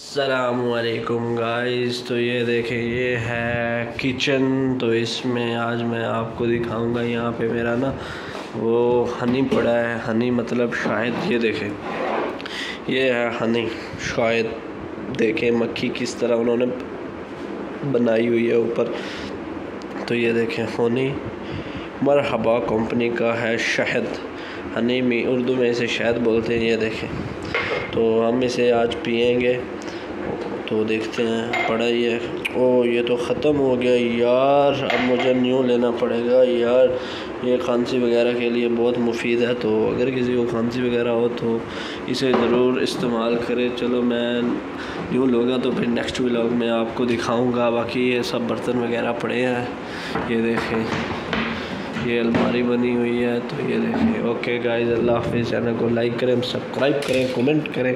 असलकुम गाइस तो ये देखें, ये है किचन तो इसमें आज मैं आपको दिखाऊँगा यहाँ पे मेरा ना वो हनी पड़ा है. हनी मतलब शायद, ये देखें. ये है हनी शायद देखें मक्खी किस तरह उन्होंने बनाई हुई है ऊपर. तो ये देखें हनी मरहबा कंपनी का है शहद। हनी में, उर्दू में इसे शहद बोलते हैं, ये देखें। तो हम इसे आज पियेंगे। तो देखते हैं पड़ा है ओ, ये तो ख़त्म हो गया यार। अब मुझे न्यू लेना पड़ेगा यार। ये खांसी वगैरह के लिए बहुत मुफीद है तो अगर किसी को खांसी वगैरह हो तो इसे ज़रूर इस्तेमाल करें। चलो, मैं न्यू लूँगा तो फिर नेक्स्ट व्लॉग में आपको दिखाऊँगा। बाकी ये सब बर्तन वगैरह पड़े हैं, ये देखें। ये अलमारी बनी हुई है तो ये देखें ओके गाइस अल्लाह हाफिज़। चैनल को लाइक करें सब्सक्राइब करें कमेंट करें।